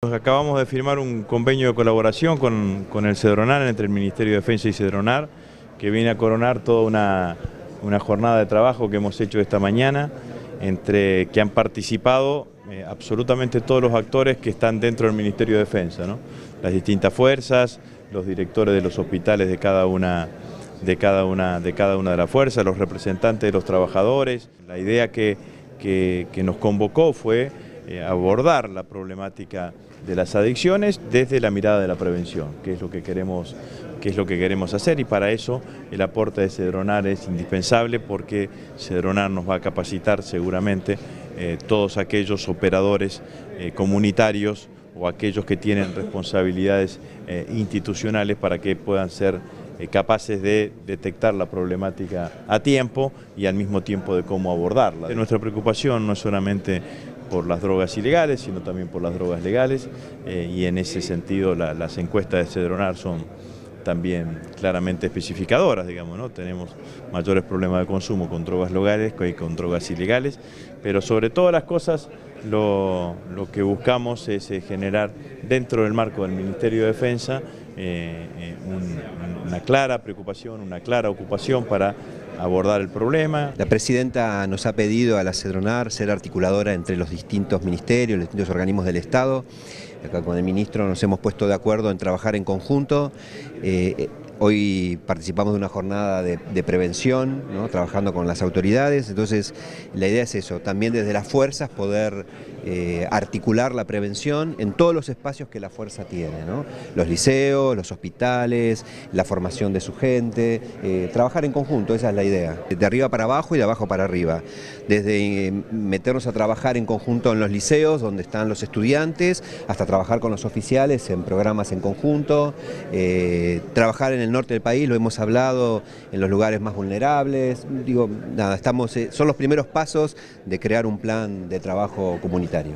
Acabamos de firmar un convenio de colaboración con, el Cedronar, entre el Ministerio de Defensa y Cedronar, que viene a coronar toda una, jornada de trabajo que hemos hecho esta mañana, entre que han participado eh, absolutamente todos los actores que están dentro del Ministerio de Defensa, las distintas fuerzas, los directores de los hospitales de cada una de cada una de, cada una de las fuerzas, los representantes de los trabajadores. La idea que, nos convocó fue eh, abordar la problemática de las adicciones desde la mirada de la prevención, que es lo que queremos, que es lo que queremos hacer y para eso el aporte de Cedronar es indispensable porque Cedronar nos va a capacitar seguramente eh, todos aquellos operadores eh, comunitarios o aquellos que tienen responsabilidades eh, institucionales para que puedan ser capaces de detectar la problemática a tiempo y al mismo tiempo de cómo abordarla. Nuestra preocupación no es solamente por las drogas ilegales, sino también por las drogas legales, eh, y en ese sentido las encuestas de Cedronar son también claramente especificadoras, digamos, ¿no? Tenemos mayores problemas de consumo con drogas legales que con drogas ilegales, pero sobre todas las cosas lo, que buscamos es eh, generar dentro del marco del Ministerio de Defensa eh, una clara preocupación, una clara ocupación para abordar el problema. La presidenta nos ha pedido a la CEDRONAR ser articuladora entre los distintos ministerios, los distintos organismos del Estado. Acá con el ministro nos hemos puesto de acuerdo en trabajar en conjunto. Eh, Hoy participamos de una jornada de, prevención, trabajando con las autoridades, entonces la idea es eso, también desde las fuerzas poder eh, articular la prevención en todos los espacios que la fuerza tiene, los liceos, los hospitales, la formación de su gente, eh, trabajar en conjunto, esa es la idea, de arriba para abajo y de abajo para arriba, desde eh, meternos a trabajar en conjunto en los liceos, donde están los estudiantes, hasta trabajar con los oficiales en programas en conjunto, trabajar en el norte del país, lo hemos hablado en los lugares más vulnerables. Digo, nada, estamos, eh, son los primeros pasos de crear un plan de trabajo comunitario.